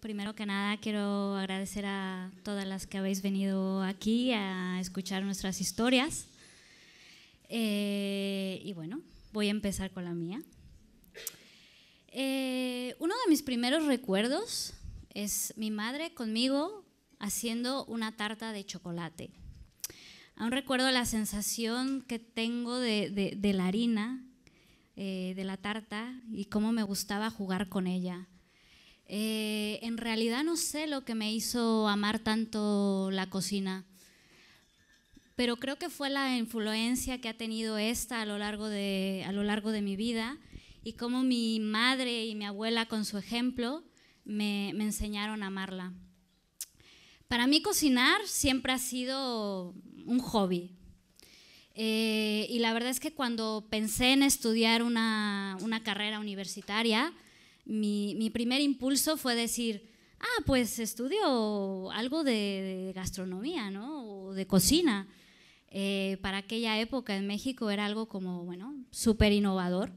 primero que nada quiero agradecer a todas las que habéis venido aquí a escuchar nuestras historias. Eh, y bueno, voy a empezar con la mía. Eh, uno de mis primeros recuerdos es mi madre conmigo haciendo una tarta de chocolate. Aún recuerdo la sensación que tengo de, la harina, eh, de la tarta y cómo me gustaba jugar con ella. Eh, en realidad no sé lo que me hizo amar tanto la cocina, pero creo que fue la influencia que ha tenido esta a lo largo de, a lo largo de mi vida y cómo mi madre y mi abuela con su ejemplo me, enseñaron a amarla. Para mí cocinar siempre ha sido un hobby. Eh, y la verdad es que cuando pensé en estudiar una, una carrera universitaria, mi, primer impulso fue decir, ah, pues estudio algo de, gastronomía, ¿no? O de cocina. Eh, para aquella época en México era algo como, bueno, súper innovador.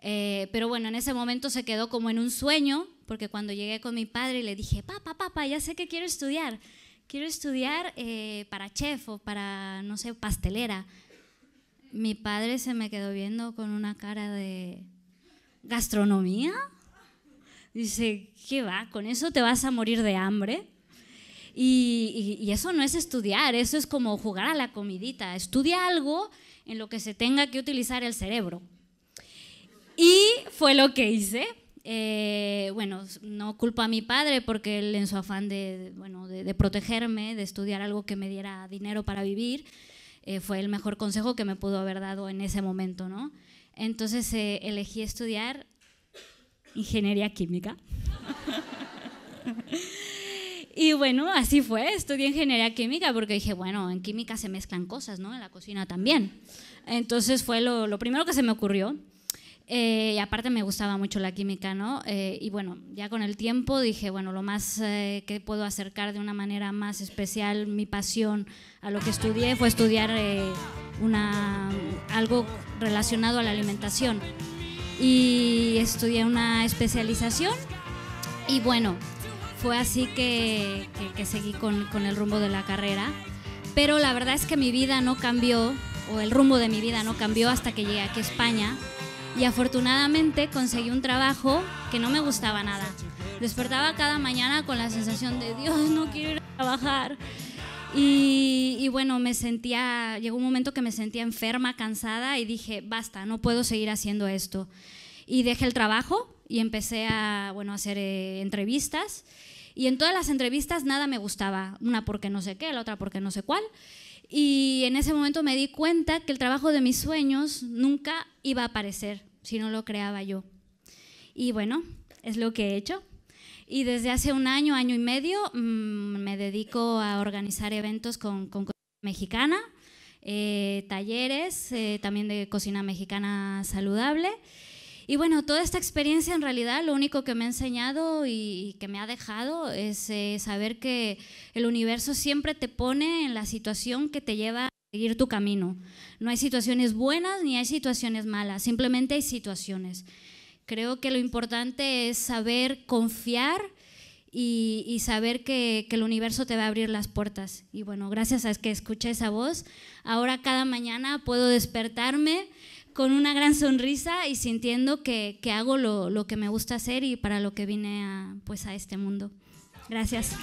Eh, pero bueno, en ese momento se quedó como en un sueño, porque cuando llegué con mi padre le dije, papá, papá, ya sé que quiero estudiar. Quiero estudiar eh, para chef o para, no sé, pastelera. Mi padre se me quedó viendo con una cara de, ¿gastronomía? Dice, ¿qué va? ¿Con eso te vas a morir de hambre? Y, y, eso no es estudiar, eso es como jugar a la comidita. Estudia algo en lo que se tenga que utilizar el cerebro. Y fue lo que hice. Eh, bueno, no culpo a mi padre porque él en su afán de, bueno, de, protegerme, de estudiar algo que me diera dinero para vivir, eh, fue el mejor consejo que me pudo haber dado en ese momento, ¿no? Entonces eh, elegí estudiar ingeniería química. y bueno, así fue, estudié ingeniería química porque dije, bueno, en química se mezclan cosas, ¿no? En la cocina también. Entonces fue lo, lo primero que se me ocurrió. Eh, y aparte me gustaba mucho la química, ¿no? Eh, y bueno, ya con el tiempo dije, bueno, lo más eh, que puedo acercar de una manera más especial mi pasión a lo que estudié fue estudiar una, algo relacionado a la alimentación. Y estudié una especialización y bueno, fue así que, que seguí con, con el rumbo de la carrera. Pero la verdad es que mi vida no cambió, o el rumbo de mi vida no cambió hasta que llegué aquí a España y afortunadamente conseguí un trabajo que no me gustaba nada. Despertaba cada mañana con la sensación de Dios, no quiero ir a trabajar. Y, bueno, me sentía, llegó un momento que me sentía enferma, cansada y dije, basta, no puedo seguir haciendo esto. Y dejé el trabajo y empecé a, bueno, a hacer eh, entrevistas. Y en todas las entrevistas nada me gustaba, una porque no sé qué, la otra porque no sé cuál. Y en ese momento me di cuenta que el trabajo de mis sueños nunca iba a aparecer si no lo creaba yo. Y bueno, es lo que he hecho. Y desde hace un año, año y medio, mm, me dedico a organizar eventos con, con mexicana, eh, talleres eh, también de cocina mexicana saludable. Y bueno, toda esta experiencia en realidad lo único que me ha enseñado y que me ha dejado es eh, saber que el universo siempre te pone en la situación que te lleva a seguir tu camino. No hay situaciones buenas ni hay situaciones malas, simplemente hay situaciones. Creo que lo importante es saber confiar y, saber que, el universo te va a abrir las puertas. Y bueno, gracias a que escuché esa voz, ahora cada mañana puedo despertarme con una gran sonrisa y sintiendo que, hago lo, que me gusta hacer y para lo que vine a, pues, a este mundo. Gracias.